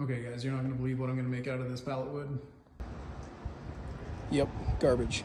Okay, guys, you're not gonna believe what I'm gonna make out of this pallet wood. Yep, garbage.